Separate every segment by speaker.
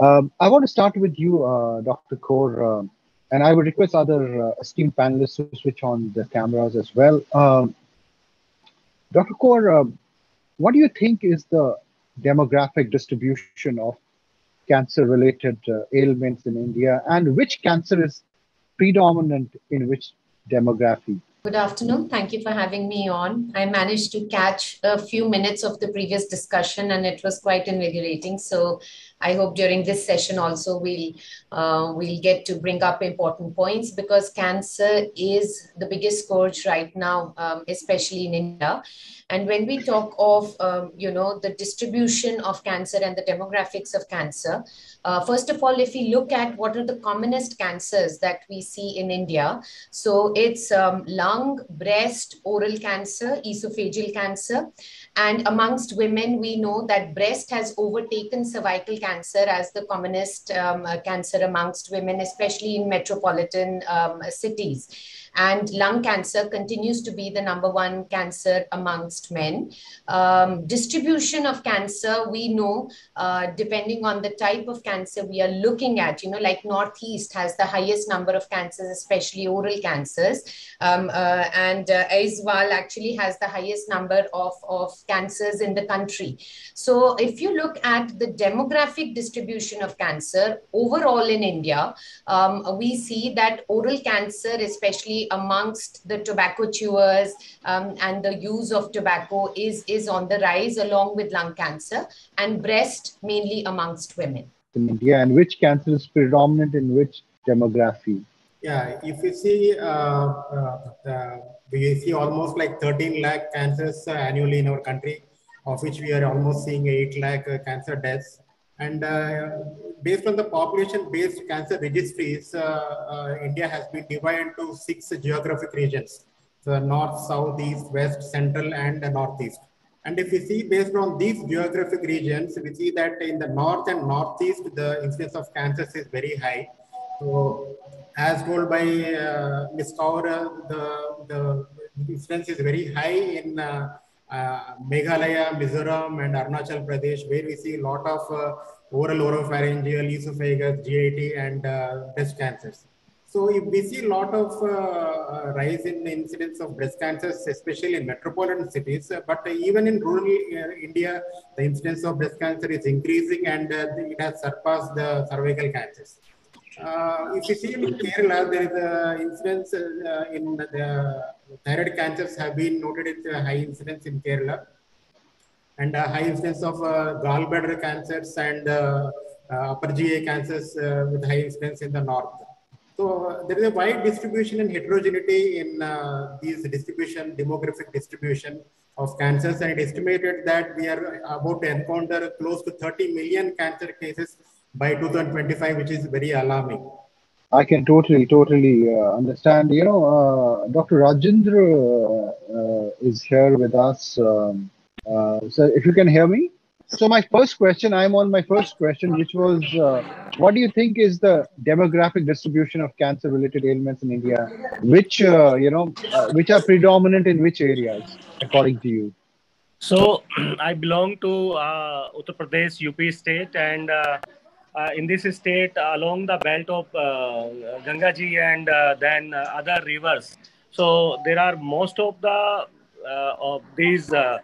Speaker 1: Um, I want to start with you, uh, Dr. Kaur, uh, and I would request other uh, esteemed panelists to switch on the cameras as well. Um, Dr. Kaur, um, what do you think is the demographic distribution of cancer-related uh, ailments in India, and which cancer is predominant in which demography?
Speaker 2: Good afternoon. Thank you for having me on. I managed to catch a few minutes of the previous discussion and it was quite invigorating. So I hope during this session also we'll uh, we'll get to bring up important points because cancer is the biggest scourge right now, um, especially in India. And when we talk of um, you know the distribution of cancer and the demographics of cancer, uh, first of all, if we look at what are the commonest cancers that we see in India, so it's um, lung, breast, oral cancer, esophageal cancer. And amongst women, we know that breast has overtaken cervical cancer as the commonest um, uh, cancer amongst women, especially in metropolitan um, cities and lung cancer continues to be the number one cancer amongst men. Um, distribution of cancer, we know, uh, depending on the type of cancer we are looking at, you know, like Northeast has the highest number of cancers, especially oral cancers. Um, uh, and uh, Aizawl actually has the highest number of, of cancers in the country. So if you look at the demographic distribution of cancer overall in India, um, we see that oral cancer, especially amongst the tobacco chewers um, and the use of tobacco is, is on the rise along with lung cancer and breast mainly amongst women.
Speaker 1: In India, and which cancer is predominant in which demography?
Speaker 3: Yeah, if you see, uh, uh, we see almost like 13 lakh cancers uh, annually in our country, of which we are almost seeing 8 lakh uh, cancer deaths. And uh, based on the population-based cancer registries, uh, India has been divided into six geographic regions. So north, south, east, west, central, and northeast. And if we see based on these geographic regions, we see that in the north and northeast, the incidence of cancers is very high. So as told by uh, Ms. Kaur, the, the incidence is very high in uh, uh, Meghalaya, Mizoram, and Arunachal Pradesh, where we see a lot of uh, oral oropharyngeal, esophagus, GIT, and uh, breast cancers. So if we see a lot of uh, rise in incidence of breast cancers, especially in metropolitan cities, uh, but even in rural uh, India, the incidence of breast cancer is increasing and it has surpassed the cervical cancers. Uh, if you see in Kerala, there is a incidence uh, in the thyroid cancers have been noted as high incidence in Kerala, and a high incidence of uh, gallbladder cancers and uh, uh, upper GI cancers uh, with high incidence in the north. So there is a wide distribution and heterogeneity in these distribution, demographic distribution of cancers, and it estimated that we are about to encounter close to 30 million cancer cases by 2025, which is very alarming.
Speaker 1: I can totally, totally uh, understand. You know, uh, Dr. Rajender uh, is here with us. Um, uh, so, if you can hear me. So, my first question, I'm on my first question, which was uh, what do you think is the demographic distribution of cancer related ailments in India? Which, uh, you know, which are predominant in which areas, according to you?
Speaker 4: So, I belong to Uttar Pradesh, UP state, and uh, Uh, in this state along the belt of uh, Ganga Ji and uh, then other rivers. So there are most of the uh, of these uh,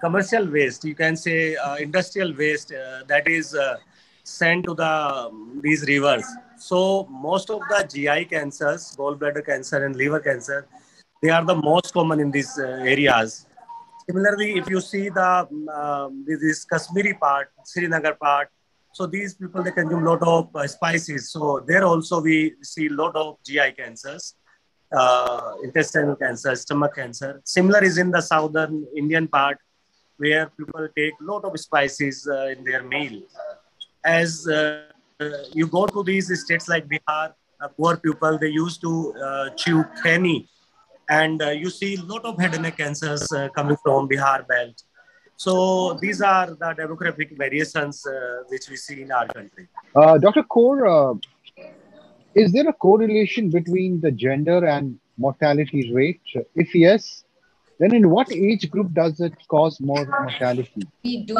Speaker 4: commercial waste, you can say industrial waste that is sent to the um, these rivers. So most of the GI cancers, gallbladder cancer and liver cancer, they are the most common in these uh, areas. Similarly, if you see the um, uh, this Kashmiri part, Srinagar part, so these people, they consume a lot of uh, spices. So there also we see a lot of GI cancers, uh, intestinal cancer, stomach cancer. Similar is in the southern Indian part where people take a lot of spices uh, in their meal. As uh, you go to these states like Bihar, uh, poor people, they used to uh, chew khaini and you see a lot of head and neck cancers coming from Bihar belt. So these are the demographic variations uh, which we see in our country.
Speaker 1: Uh, Dr. Kaur, uh, is there a correlation between the gender and mortality rate? If yes, then in what age group does it cause more mortality?
Speaker 2: We do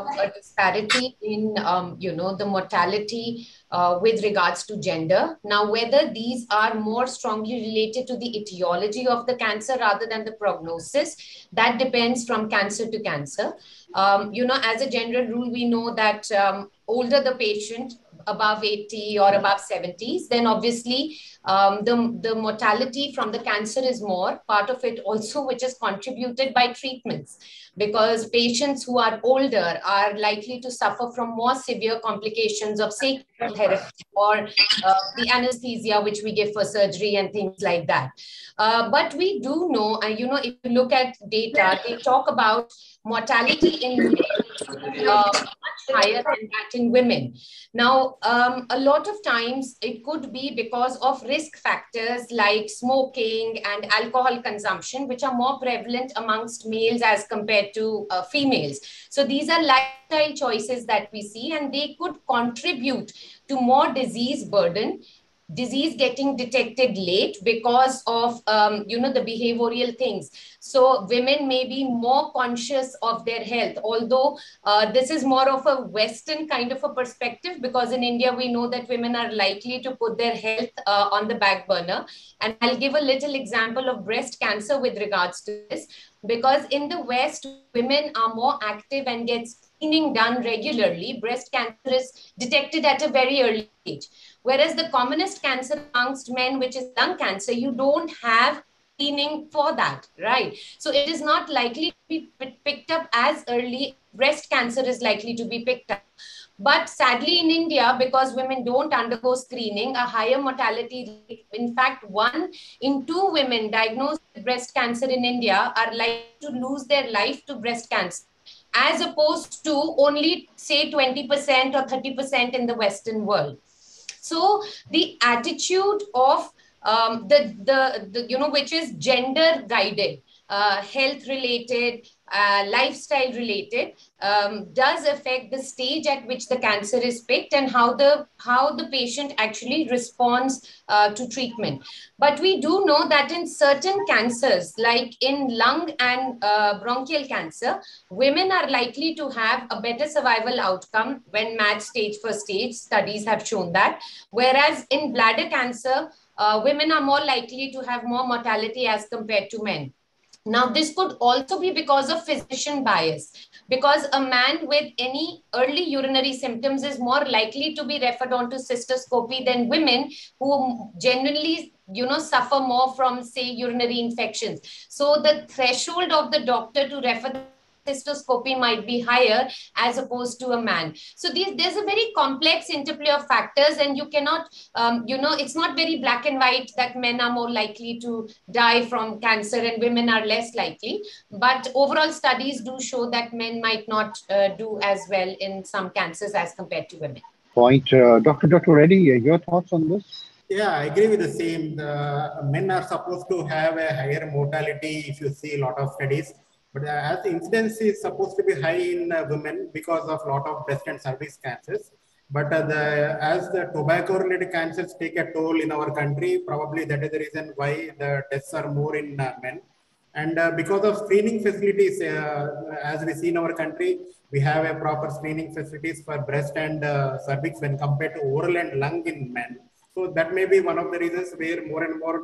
Speaker 2: a disparity in, um, you know, the mortality uh, with regards to gender. Now, whether these are more strongly related to the etiology of the cancer rather than the prognosis, that depends from cancer to cancer. Um, you know, as a general rule, we know that um, older the patient, above 80 or above 70s, then obviously um, the, the mortality from the cancer is more, part of it also, which is contributed by treatments because patients who are older are likely to suffer from more severe complications of, say, therapy or uh, the anesthesia, which we give for surgery and things like that. Uh, but we do know, and you know, if you look at data, they talk about mortality in uh, much higher than that in women. Now, um, a lot of times it could be because of risk factors like smoking and alcohol consumption, which are more prevalent amongst males as compared to uh, females. So these are lifestyle choices that we see, and they could contribute to more disease burden disease getting detected late because of um, you know the behavioral things. So women may be more conscious of their health although uh, this is more of a western kind of a perspective because in india we know that women are likely to put their health uh, on the back burner. And i'll give a little example of breast cancer with regards to this because in the west women are more active and get screening done regularly. Breast cancer is detected at a very early age Whereas the commonest cancer amongst men, which is lung cancer, you don't have screening for that, right? So it is not likely to be picked up as early. Breast cancer is likely to be picked up. But sadly, in India, because women don't undergo screening, a higher mortality rate. In fact, one in two women diagnosed with breast cancer in India are likely to lose their life to breast cancer, as opposed to only, say, 20% or 30% in the Western world. So the attitude of um, the, the, the, you know, which is gender guided, uh, health related, uh, lifestyle related um, does affect the stage at which the cancer is picked and how the how the patient actually responds uh, to treatment. But we do know that in certain cancers like in lung and uh, bronchial cancer women are likely to have a better survival outcome when matched stage for stage studies have shown that. Whereas in bladder cancer uh, women are more likely to have more mortality as compared to men now, this could also be because of physician bias, because a man with any early urinary symptoms is more likely to be referred on to cystoscopy than women who generally you know suffer more from say urinary infections. So the threshold of the doctor to refer cystoscopy might be higher as opposed to a man. So these, there's a very complex interplay of factors and you cannot, um, you know, it's not very black and white that men are more likely to die from cancer and women are less likely. But overall studies do show that men might not uh, do as well in some cancers as compared to women.
Speaker 1: Point. Uh, Dr. Dr. Reddy, uh, your thoughts on this?
Speaker 3: Yeah, I agree with the same. The men are supposed to have a higher mortality if you see a lot of studies but uh, as incidence is supposed to be high in uh, women because of a lot of breast and cervix cancers. But uh, the, as the tobacco related cancers take a toll in our country, probably that is the reason why the deaths are more in men. And uh, because of screening facilities, uh, as we see in our country, we have a proper screening facilities for breast and uh, cervix when compared to oral and lung in men. So that may be one of the reasons where more and more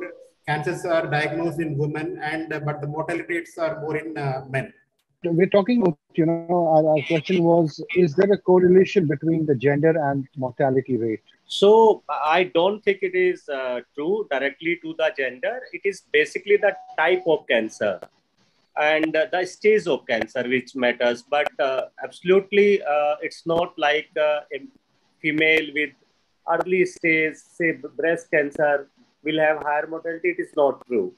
Speaker 3: cancers are diagnosed in women and uh, but the mortality rates are more in uh, men.
Speaker 1: We're talking about you know our, our, question was is there a correlation between the gender and mortality rate?
Speaker 4: So i don't think it is uh, true directly to the gender. It is basically the type of cancer and uh, the stage of cancer which matters. But uh, absolutely uh, it's not like a female with early stage say breast cancer will have higher mortality. It is not true.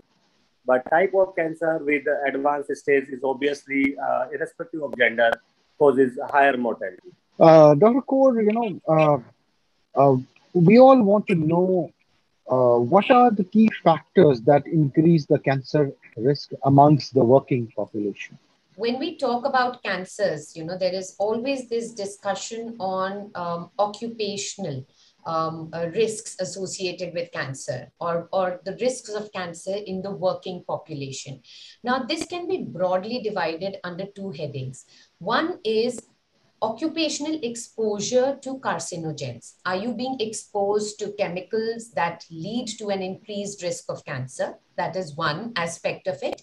Speaker 4: But type of cancer with advanced stage is obviously, uh, irrespective of gender, causes higher mortality.
Speaker 1: Uh, Dr. Kaur, you know, uh, uh, we all want to know uh, what are the key factors that increase the cancer risk amongst the working population?
Speaker 2: when we talk about cancers, you know, there is always this discussion on um, occupational um, uh, risks associated with cancer or, or the risks of cancer in the working population. Now, this can be broadly divided under two headings. One is occupational exposure to carcinogens. Are you being exposed to chemicals that lead to an increased risk of cancer? That is one aspect of it.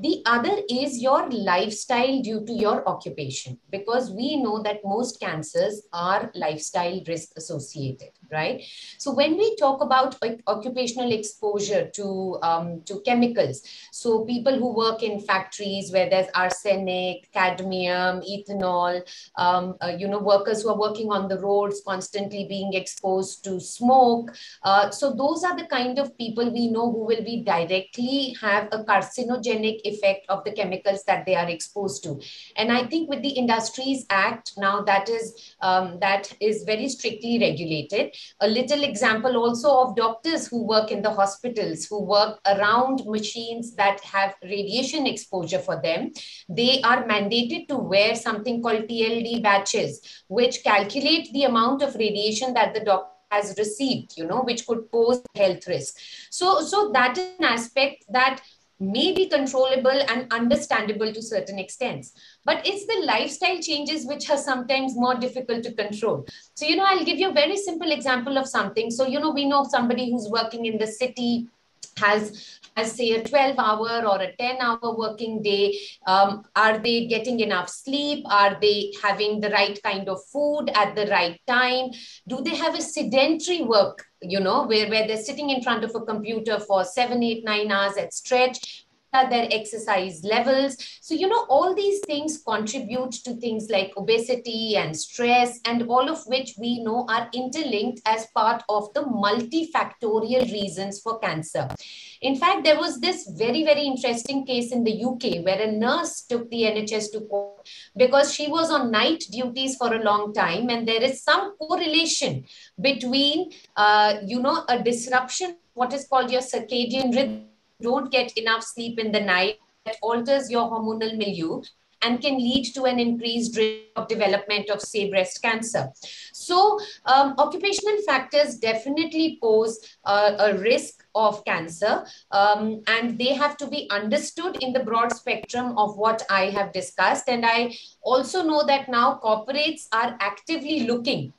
Speaker 2: The other is your lifestyle due to your occupation, because we know that most cancers are lifestyle risk associated, right? So when we talk about occupational exposure to, um, to chemicals, so people who work in factories where there's arsenic, cadmium, ethanol, um, uh, you know, workers who are working on the roads constantly being exposed to smoke. Uh, so those are the kind of people we know who will be directly have a carcinogenic effect of the chemicals that they are exposed to. And I think with the Industries Act now that is um, that is very strictly regulated. A little example also of doctors who work in the hospitals, who work around machines that have radiation exposure for them. They are mandated to wear something called TLD badges, which calculate the amount of radiation that the doctor has received you know which could pose health risk so so that is an aspect that may be controllable and understandable to certain extents. But it's the lifestyle changes which are sometimes more difficult to control. So you know i'll give you a very simple example of something. So you know we know somebody who's working in the city has has say a 12 hour or a 10 hour working day. Um, are they getting enough sleep? Are they having the right kind of food at the right time? Do they have a sedentary work you know where, where they're sitting in front of a computer for seven eight nine hours at stretch their exercise levels. So, you know, all these things contribute to things like obesity and stress, and all of which we know are interlinked as part of the multifactorial reasons for cancer. In fact, there was this very, very interesting case in the UK where a nurse took the NHS to court because she was on night duties for a long time, and there is some correlation between, uh, you know, a disruption, what is called your circadian rhythm don't get enough sleep in the night, that alters your hormonal milieu and can lead to an increased risk of development of, say, breast cancer. So, um, occupational factors definitely pose uh, a risk of cancer, um, and they have to be understood in the broad spectrum of what I have discussed. And I also know that now corporates are actively looking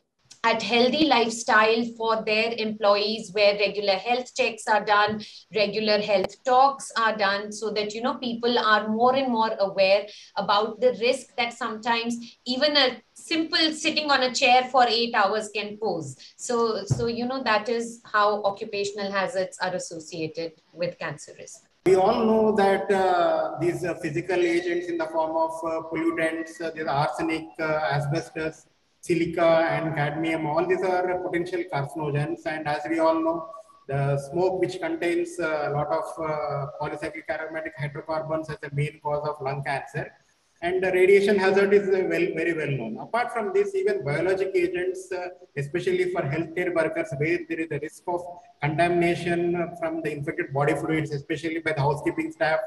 Speaker 2: at healthy lifestyle for their employees where regular health checks are done regular health talks are done so that you know people are more and more aware about the risk that sometimes even a simple sitting on a chair for 8 hours can pose. So so you know that is how occupational hazards are associated with cancer risk.
Speaker 3: We all know that uh, these uh, physical agents in the form of uh, pollutants, uh, there's arsenic, uh, asbestos, silica and cadmium, all these are potential carcinogens. And as we all know, the smoke which contains a lot of uh, polycyclic aromatic hydrocarbons as a main cause of lung cancer. And the radiation hazard is uh, well, very well known. Apart from this, even biologic agents, uh, especially for healthcare workers, where there is a risk of contamination from the infected body fluids, especially by the housekeeping staff,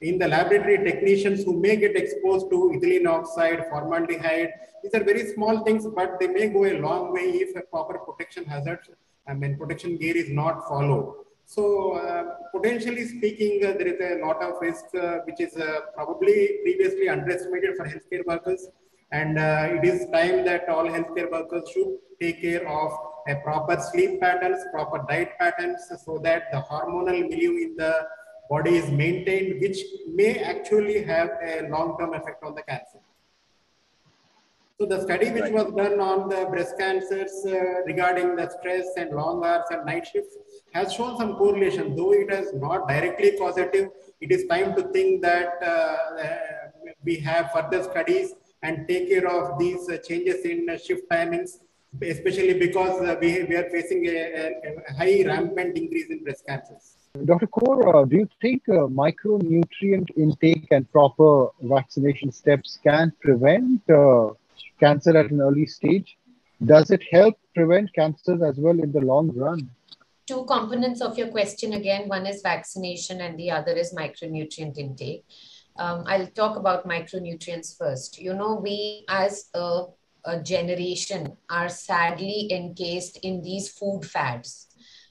Speaker 3: in the laboratory technicians who may get exposed to ethylene oxide, formaldehyde. These are very small things, but they may go a long way if a proper protection hazard, I mean, protection gear is not followed. So uh, potentially speaking, uh, there is a lot of risk uh, which is uh, probably previously underestimated for healthcare workers. And uh, it is time that all healthcare workers should take care of a proper sleep patterns, proper diet patterns, so that the hormonal milieu in the body is maintained, which may actually have a long-term effect on the cancer. So the study which was done on the breast cancers uh, regarding the stress and long hours and night shifts has shown some correlation, though it is not directly causative. It is time to think that uh, uh we have further studies and take care of these uh, changes in uh, shift timings, especially because uh, we, we are facing a, a, a high rampant increase in breast cancers.
Speaker 1: Dr. Kaur, uh, do you think uh, micronutrient intake and proper vaccination steps can prevent uh, cancer at an early stage? Does it help prevent cancers as well in the long run?
Speaker 2: Two components of your question again. One is vaccination, and the other is micronutrient intake. Um, I'll talk about micronutrients first. You know, we as a, a generation are sadly encased in these food fads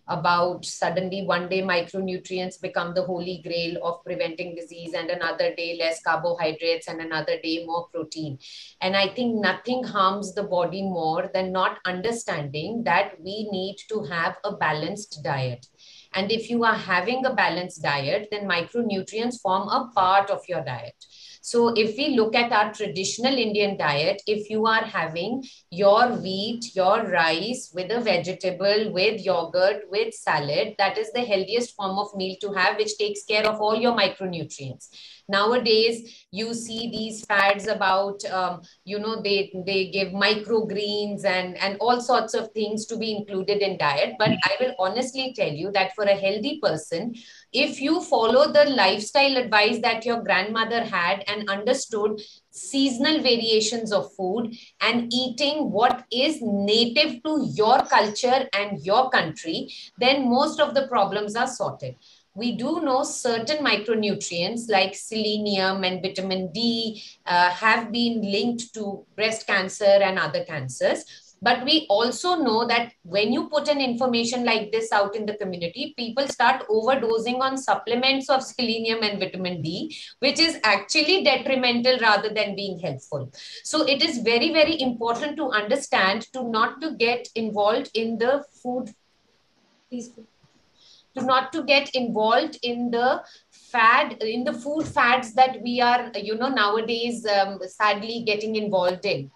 Speaker 2: about suddenly one day micronutrients become the holy grail of preventing disease and another day less carbohydrates and another day more protein. And i think nothing harms the body more than not understanding that we need to have a balanced diet. And if you are having a balanced diet then micronutrients form a part of your diet so if we look at our traditional Indian diet, if you are having your wheat, your rice with a vegetable, with yogurt, with salad, that is the healthiest form of meal to have, which takes care of all your micronutrients nowadays you see these fads about um, you know they they give microgreens and and all sorts of things to be included in diet. But i will honestly tell you that for a healthy person if you follow the lifestyle advice that your grandmother had and understood seasonal variations of food and eating what is native to your culture and your country then most of the problems are sorted we do know certain micronutrients like selenium and vitamin D uh, have been linked to breast cancer and other cancers. But we also know that when you put an information like this out in the community, people start overdosing on supplements of selenium and vitamin D, which is actually detrimental rather than being helpful. So it is very, very important to understand to not to get involved in the food. Please to not to get involved in the fad in the food fads that we are you know nowadays um, sadly getting involved in.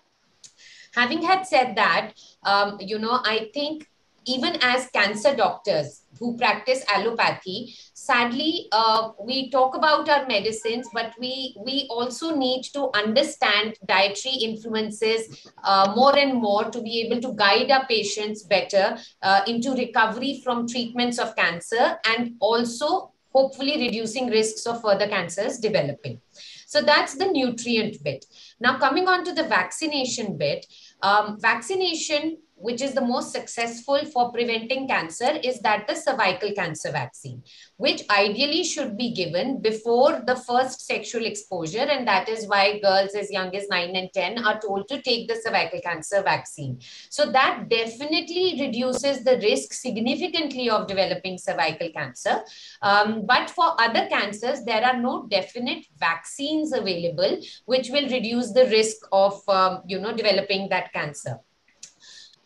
Speaker 2: Having had said that um, you know i think even as cancer doctors who practice allopathy sadly uh, we talk about our medicines but we we also need to understand dietary influences uh, more and more to be able to guide our patients better uh, into recovery from treatments of cancer and also hopefully reducing risks of further cancers developing. So that's the nutrient bit. Now coming on to the vaccination bit um, vaccination which is the most successful for preventing cancer is that the cervical cancer vaccine, which ideally should be given before the first sexual exposure. And that is why girls as young as 9 and 10 are told to take the cervical cancer vaccine. So that definitely reduces the risk significantly of developing cervical cancer. Um, but for other cancers, there are no definite vaccines available, which will reduce the risk of, um, you know, developing that cancer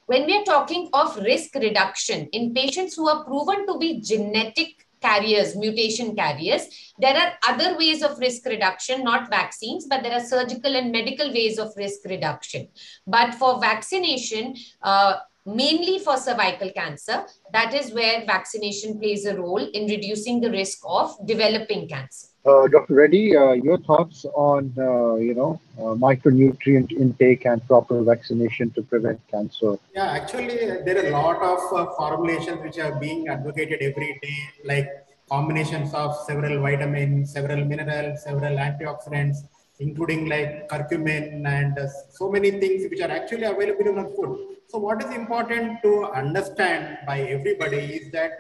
Speaker 2: when we are talking of risk reduction in patients who are proven to be genetic carriers, mutation carriers, there are other ways of risk reduction, not vaccines, but there are surgical and medical ways of risk reduction. But for vaccination, uh, mainly for cervical cancer, that is where vaccination plays a role in reducing the risk of developing cancer.
Speaker 1: Uh, Dr. Reddy, uh, your thoughts on uh, you know uh, micronutrient intake and proper vaccination to prevent cancer?
Speaker 3: Yeah, actually, there are a lot of uh, formulations which are being advocated every day, like combinations of several vitamins, several minerals, several antioxidants, including like curcumin and uh, so many things which are actually available in food. So, what is important to understand by everybody is that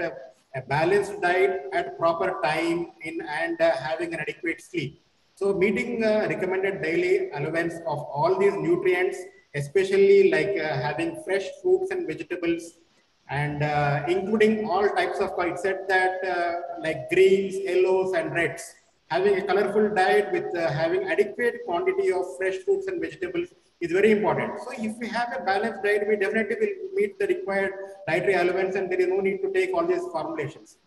Speaker 3: a balanced diet at proper time in and uh, having an adequate sleep. So meeting uh, recommended daily allowance of all these nutrients, especially like uh, having fresh fruits and vegetables and uh, including all types of, it said that uh, like greens, yellows and reds, having a colorful diet with uh, having adequate quantity of fresh fruits and vegetables is very important. So if we have a balanced diet, we definitely will meet the required dietary elements and there is no need to take all these formulations.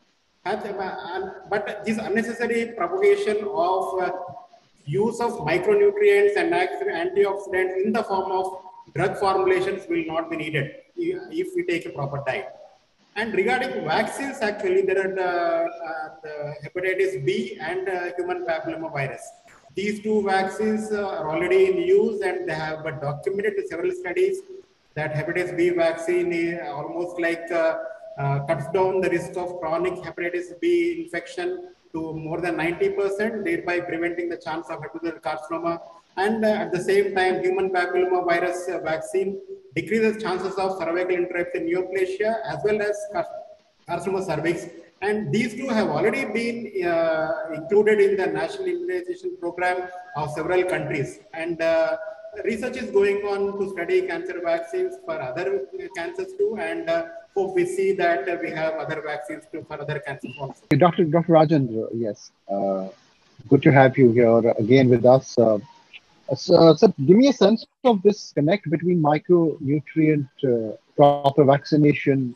Speaker 3: But this unnecessary propagation of uh, use of micronutrients and antioxidants in the form of drug formulations will not be needed if we take a proper diet. And regarding vaccines, actually, there are the, uh, the hepatitis B and uh, human papillomavirus. These two vaccines are already in use and they have been documented in several studies that hepatitis B vaccine almost like uh, uh, cuts down the risk of chronic hepatitis B infection to more than 90%, thereby preventing the chance of hepatocellular carcinoma. And uh, at the same time, human papilloma virus uh, vaccine decreases chances of cervical intraepithelial neoplasia as well as carcinoma cervix and these two have already been uh, included in the national immunization program of several countries. And uh, research is going on to study cancer vaccines for other cancers too, and uh, hope we see that we have other vaccines too for other cancers also.
Speaker 1: Dr. Dr. Rajender, yes, uh, good to have you here again with us. Uh, so, so, give me a sense of this connect between micronutrient uh, proper vaccination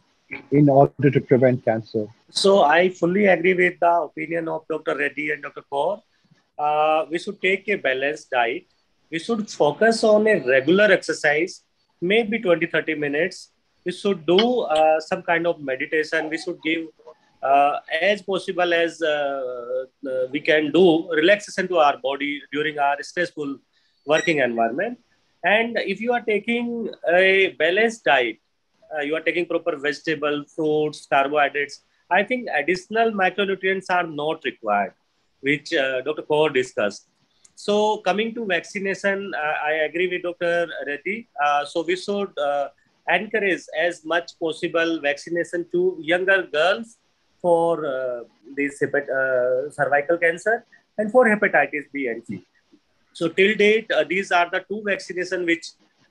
Speaker 1: in order to prevent cancer.
Speaker 4: So I fully agree with the opinion of Dr. Reddy and Dr. Kaur. Uh, we should take a balanced diet. We should focus on a regular exercise, maybe 20, 30 minutes. We should do uh, some kind of meditation. We should give uh, as possible as uh, uh, we can do relaxation to our body during our stressful working environment. And if you are taking a balanced diet, you are taking proper vegetable, fruits, carbohydrates, I think additional micronutrients are not required, which uh, Dr. Kaur discussed. So coming to vaccination, uh, I agree with Dr. Reddy. Uh, so we should uh, encourage as much possible vaccination to younger girls for uh, this cervical cancer and for hepatitis B and C. So till date, these are the two vaccination which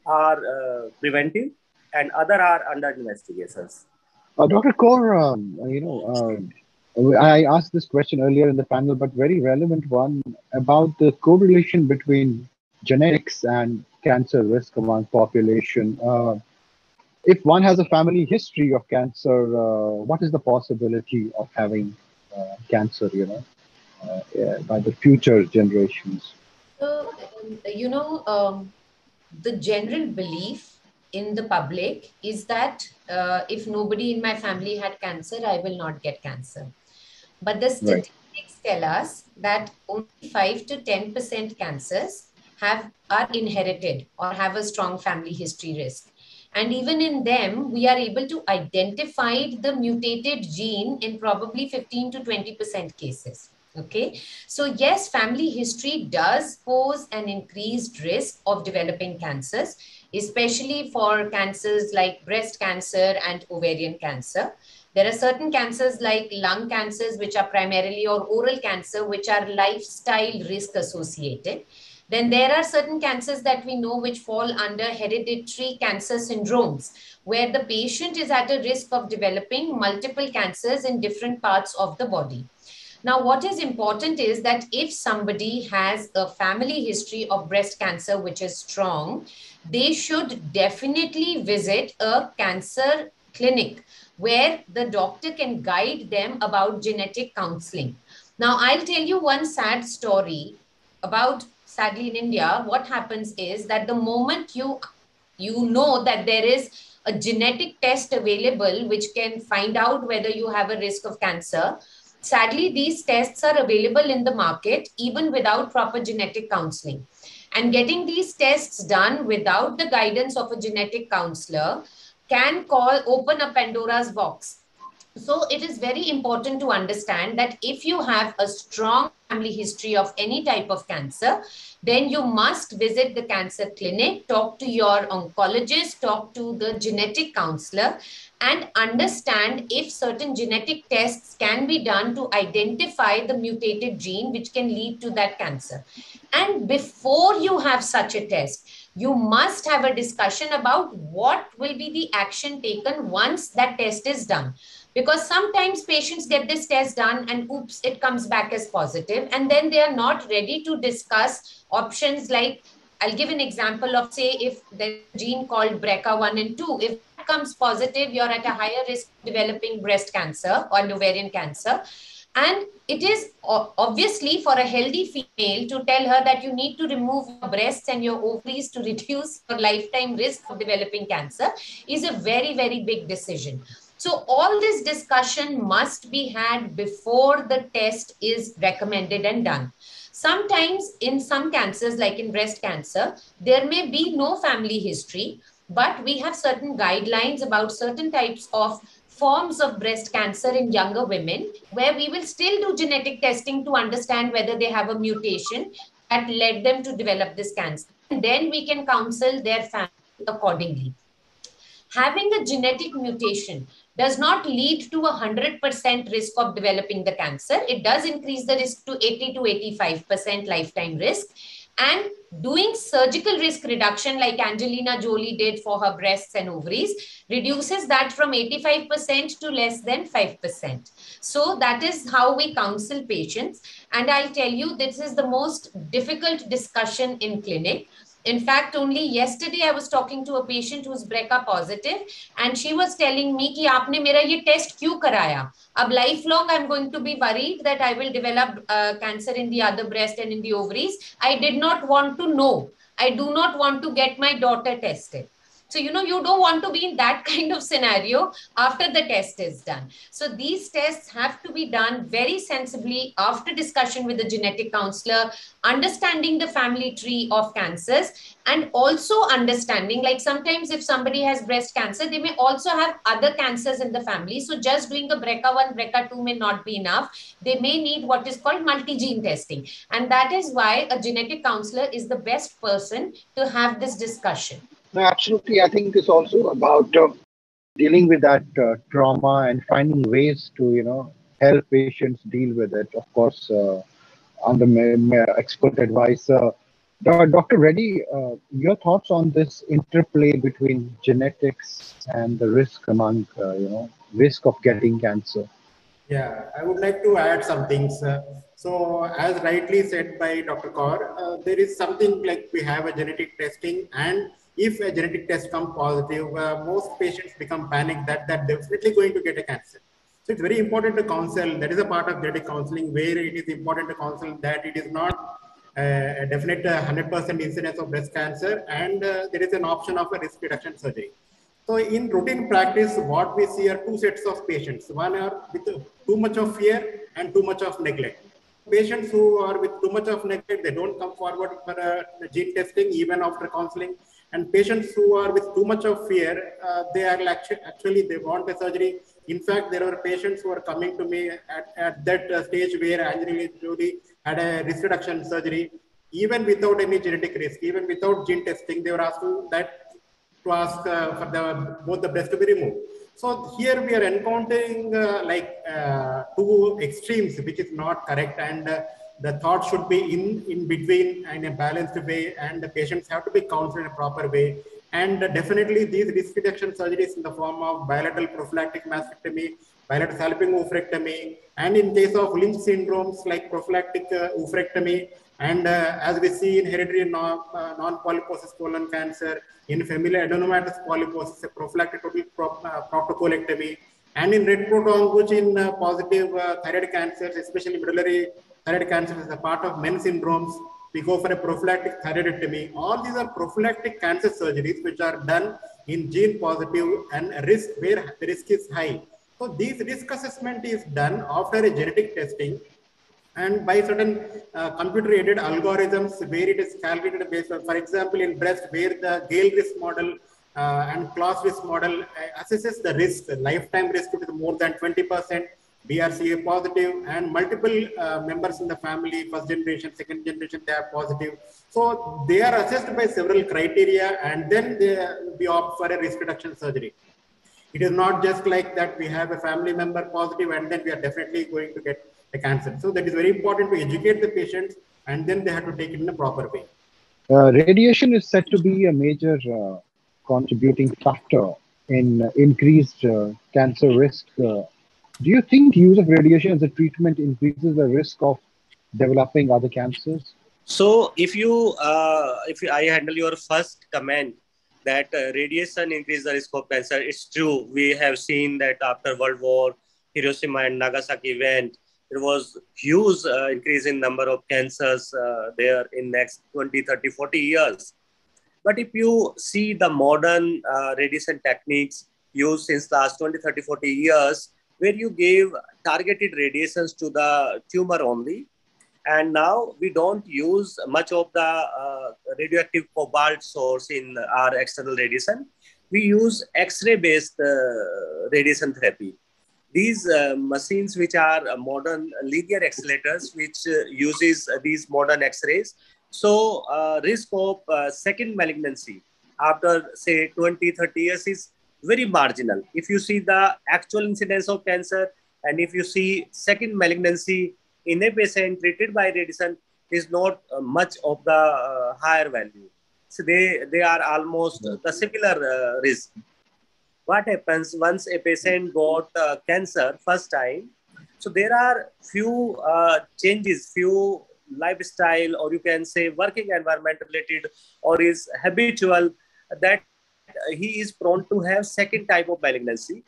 Speaker 4: are preventive and other are under investigations.
Speaker 1: Uh, Dr. Kaur, um, you know, uh, I asked this question earlier in the panel, but very relevant one about the correlation between genetics and cancer risk among population. Uh, if one has a family history of cancer, uh, what is the possibility of having uh, cancer, you know, uh, yeah, by the future generations?
Speaker 2: So, you know, um, the general belief in the public is that uh, if nobody in my family had cancer, I will not get cancer. But the statistics right. tell us that only 5 to 10% cancers have are inherited or have a strong family history risk. And even in them, we are able to identify the mutated gene in probably 15 to 20% cases. Okay, so yes, family history does pose an increased risk of developing cancers especially for cancers like breast cancer and ovarian cancer. There are certain cancers like lung cancers, which are primarily or oral cancer, which are lifestyle risk associated. Then there are certain cancers that we know which fall under hereditary cancer syndromes, where the patient is at a risk of developing multiple cancers in different parts of the body. Now, what is important is that if somebody has a family history of breast cancer, which is strong, they should definitely visit a cancer clinic where the doctor can guide them about genetic counseling. Now, I'll tell you one sad story about, sadly in India, what happens is that the moment you, you know that there is a genetic test available which can find out whether you have a risk of cancer, sadly, these tests are available in the market even without proper genetic counseling. And getting these tests done without the guidance of a genetic counselor can call open a Pandora's box. So it is very important to understand that if you have a strong family history of any type of cancer, then you must visit the cancer clinic, talk to your oncologist, talk to the genetic counselor, and understand if certain genetic tests can be done to identify the mutated gene which can lead to that cancer. And before you have such a test, you must have a discussion about what will be the action taken once that test is done. Because sometimes patients get this test done and oops, it comes back as positive, And then they are not ready to discuss options like, I'll give an example of say, if the gene called BRCA1 and 2, if that comes positive, you're at a higher risk developing breast cancer or ovarian cancer and it is obviously for a healthy female to tell her that you need to remove your breasts and your ovaries to reduce your lifetime risk of developing cancer is a very, very big decision. So all this discussion must be had before the test is recommended and done. Sometimes in some cancers, like in breast cancer, there may be no family history, but we have certain guidelines about certain types of forms of breast cancer in younger women, where we will still do genetic testing to understand whether they have a mutation that led them to develop this cancer. And then we can counsel their family accordingly. Having a genetic mutation does not lead to a 100% risk of developing the cancer. It does increase the risk to 80 to 85% lifetime risk. and doing surgical risk reduction like Angelina Jolie did for her breasts and ovaries reduces that from 85% to less than 5%. So that is how we counsel patients. And I'll tell you, this is the most difficult discussion in clinic In fact, only yesterday I was talking to a patient who's BRCA positive and she was telling me कि आपने मेरा ये test क्यों कराया? अब lifelong I am going to be worried that I will develop cancer in the other breast and in the ovaries I did not want to know I do not want to get my daughter tested so, you know, you don't want to be in that kind of scenario after the test is done. So, these tests have to be done very sensibly after discussion with the genetic counselor, understanding the family tree of cancers, and also understanding like sometimes if somebody has breast cancer, they may also have other cancers in the family. So, just doing a BRCA1, BRCA2 may not be enough. They may need what is called multi gene testing. And that is why a genetic counselor is the best person to have this discussion.
Speaker 1: No, absolutely. I think it's also about uh, dealing with that uh, trauma and finding ways to, you know, help patients deal with it. Of course, uh, under expert advice. Uh, Dr. Reddy, uh, your thoughts on this interplay between genetics and the risk among, uh, you know, risk of getting cancer?
Speaker 3: Yeah, I would like to add some things. so, as rightly said by Dr. Kaur, there is something like we have a genetic testing and if a genetic test comes positive, uh, most patients become panicked that they're definitely going to get a cancer. So it's very important to counsel. That is a part of genetic counseling where it is important to counsel that it is not uh, a definite 100% uh, incidence of breast cancer and uh, there is an option of a risk reduction surgery. So in routine practice, what we see are two sets of patients. One are with too much of fear and too much of neglect. Patients who are with too much of neglect, they don't come forward for a gene testing even after counseling and patients who are with too much of fear, uh, they are actually, actually, they want a surgery. In fact, there were patients who were coming to me at, at that uh, stage where Angelina Jolie had a risk reduction surgery, even without any genetic risk, even without gene testing, they were asking that to ask uh, for the both the breast to be removed. So here we are encountering uh, like uh, two extremes, which is not correct. And uh, the thought should be in, in between and a balanced way and the patients have to be counseled in a proper way. And definitely these risk reduction surgeries in the form of bilateral prophylactic mastectomy, bilateral salpingo-oophorectomy, and in case of Lynch syndromes like prophylactic uh, oophorectomy, and uh, as we see in hereditary non, uh, non-polyposis colon cancer, in familial adenomatous polyposis, a prophylactic total prop, uh, proctocolectomy, and in RET proton, in uh, positive uh, thyroid cancers, especially medullary thyroid cancer is a part of MEN syndromes. We go for a prophylactic thyroidectomy. All these are prophylactic cancer surgeries which are done in gene positive and risk where the risk is high. So these risk assessment is done after a genetic testing and by certain uh, computer aided algorithms where it is calculated based on, for example, in breast where the Gail risk model uh, and Claus risk model uh, assesses the risk, the lifetime risk is more than 20%. BRCA positive and multiple uh, members in the family, first generation, second generation, they are positive. So they are assessed by several criteria and then they, we opt for a risk reduction surgery. It is not just like that we have a family member positive and then we are definitely going to get a cancer. So that is very important to educate the patients and then they have to take it in a proper way.
Speaker 1: Uh, radiation is said to be a major uh, contributing factor in increased uh, cancer risk uh, do you think use of radiation as a treatment increases the risk of developing other cancers?
Speaker 4: So, if you, uh, if I handle your first comment that uh, radiation increases the risk of cancer, it's true. We have seen that after World War, Hiroshima and Nagasaki event, there was huge uh, increase in number of cancers uh, there in next 20, 30, 40 years. But if you see the modern uh, radiation techniques used since last 20, 30, 40 years, where you gave targeted radiations to the tumor only. And now we don't use much of the uh, radioactive cobalt source in our external radiation. We use X-ray based uh, radiation therapy. These uh, machines, which are modern linear accelerators, which uh, uses these modern X-rays, so uh, risk of uh, second malignancy after say 20, 30 years is very marginal. If you see the actual incidence of cancer and if you see second malignancy in a patient treated by radiation, is not uh, much of the uh, higher value. So they, they are almost the similar uh, risk. What happens once a patient got uh, cancer first time? So there are few uh, changes, few lifestyle or you can say working environment related or is habitual that he is prone to have second type of malignancy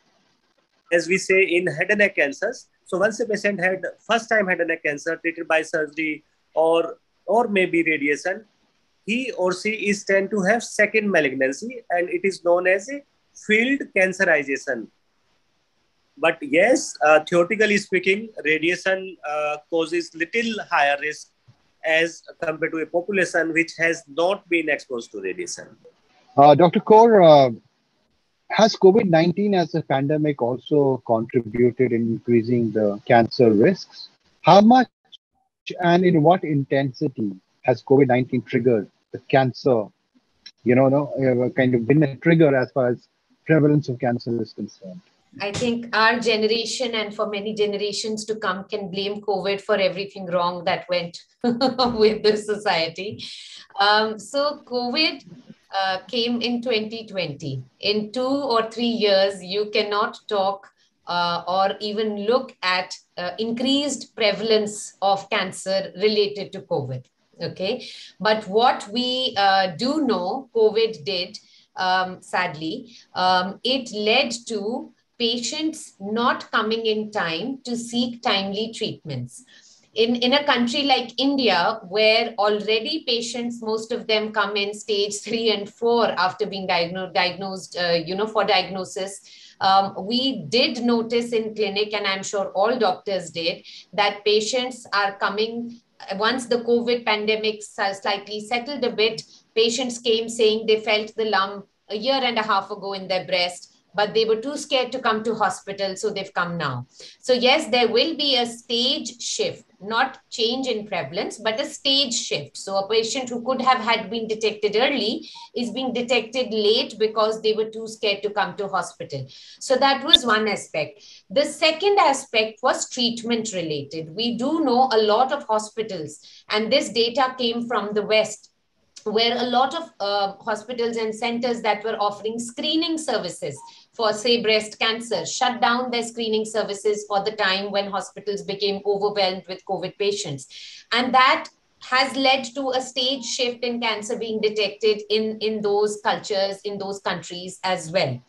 Speaker 4: as we say in head and neck cancers so once a patient had first time head and neck cancer treated by surgery or or maybe radiation he or she is tend to have second malignancy and it is known as a field cancerization but yes uh, theoretically speaking radiation uh, causes little higher risk as compared to a population which has not been exposed to radiation.
Speaker 1: Uh, Dr. Kaur, uh, has COVID 19 as a pandemic also contributed in increasing the cancer risks? How much and in what intensity has COVID 19 triggered the cancer? You know, no, kind of been a trigger as far as prevalence of cancer is concerned.
Speaker 2: I think our generation and for many generations to come can blame COVID for everything wrong that went with the society. Um, so, COVID uh, came in 2020. In two or three years, you cannot talk uh, or even look at uh, increased prevalence of cancer related to COVID. Okay. But what we uh, do know COVID did, um, sadly, um, it led to patients not coming in time to seek timely treatments. In, in a country like India, where already patients, most of them come in stage three and four after being diagnosed, diagnosed uh, you know, for diagnosis, um, we did notice in clinic, and I'm sure all doctors did, that patients are coming once the COVID pandemic slightly settled a bit. Patients came saying they felt the lump a year and a half ago in their breast but they were too scared to come to hospital so they've come now. So yes there will be a stage shift not change in prevalence but a stage shift. So a patient who could have had been detected early is being detected late because they were too scared to come to hospital. So that was one aspect. The second aspect was treatment related we do know a lot of hospitals and this data came from the west where a lot of uh, hospitals and centers that were offering screening services for, say, breast cancer, shut down their screening services for the time when hospitals became overwhelmed with COVID patients. And that has led to a stage shift in cancer being detected in, in those cultures, in those countries as well.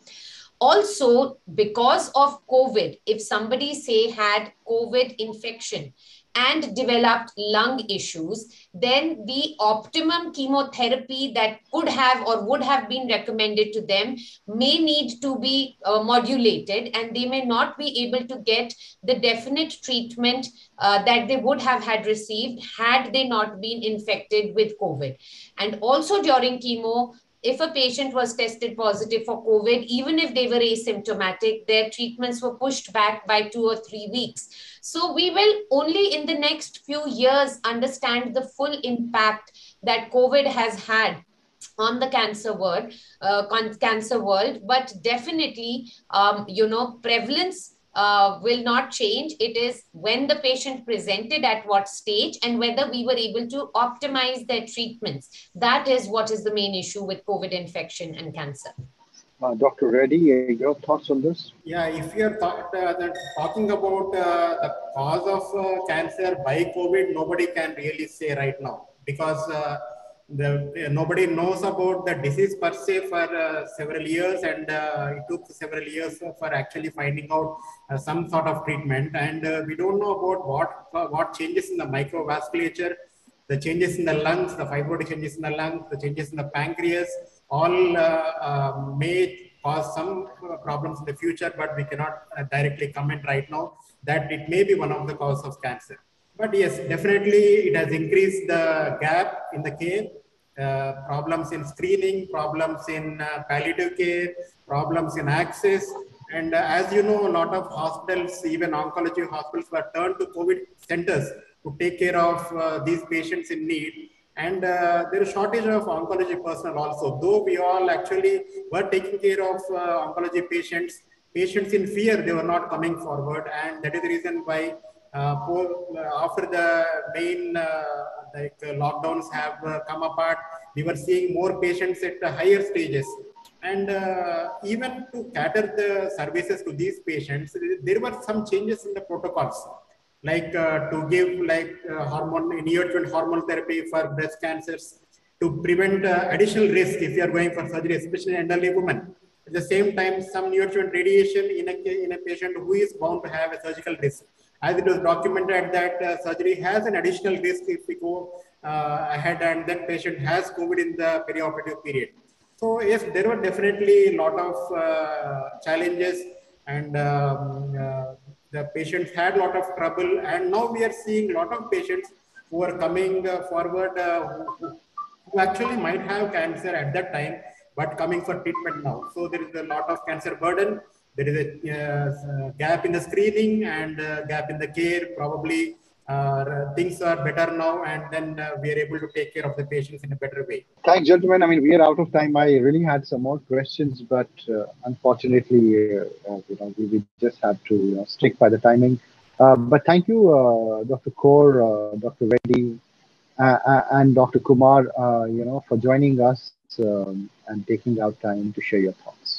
Speaker 2: Also, because of COVID, if somebody, say, had COVID infection, and developed lung issues, then the optimum chemotherapy that could have or would have been recommended to them may need to be uh, modulated and they may not be able to get the definite treatment uh, that they would have had received had they not been infected with COVID. And also during chemo, if a patient was tested positive for COVID, even if they were asymptomatic, their treatments were pushed back by two or three weeks. So we will only in the next few years understand the full impact that COVID has had on the cancer world, uh, cancer world, but definitely, um, you know, prevalence uh, will not change. It is when the patient presented at what stage and whether we were able to optimize their treatments. That is what is the main issue with COVID infection and cancer.
Speaker 1: Uh, Dr. Reddy, your thoughts on this?
Speaker 3: Yeah, if you're uh, talking about uh, the cause of uh, cancer by COVID, nobody can really say right now because uh, the, nobody knows about the disease per se for uh, several years and uh, it took several years for actually finding out uh, some sort of treatment. And uh, we don't know about what uh, what changes in the microvasculature the changes in the lungs the fibrotic changes in the lungs the changes in the pancreas all uh, may cause some problems in the future but we cannot directly comment right now that it may be one of the cause of cancer but yes, definitely it has increased the gap in the care, uh, problems in screening, problems in uh, palliative care, problems in access. And uh, as you know, a lot of hospitals, even oncology hospitals were turned to COVID centers to take care of uh, these patients in need. And uh, there is shortage of oncology personnel also, though we all actually were taking care of uh, oncology patients, patients in fear, they were not coming forward. And that is the reason why after the main uh, like lockdowns have come apart, we were seeing more patients at higher stages. And even to cater the services to these patients, there were some changes in the protocols like uh, to give like uh, hormone neoadjuvant hormone therapy for breast cancers to prevent uh, additional risk if you are going for surgery, especially elderly women. At the same time, some neoadjuvant radiation in a, in a patient who is bound to have a surgical risk. As it was documented that uh, surgery has an additional risk if we go uh, ahead and that patient has COVID in the perioperative period. So yes, there were definitely a lot of uh, challenges and um, uh, the patients had a lot of trouble and now we are seeing a lot of patients who are coming uh, forward who, who actually might have cancer at that time, but coming for treatment now. So there is a lot of cancer burden. There is a uh, gap in the screening and uh, gap in the care. Probably uh, things are better now, and then we are able to take care of the patients in a better way.
Speaker 1: Thanks, gentlemen. I mean, we are out of time. I really had some more questions, but unfortunately, you know, we, we, just have to you know, stick by the timing. but thank you, Dr. Kaur, Dr. Reddy, uh, and Dr. Kumar, uh, you know, for joining us um, and taking out time to share your thoughts.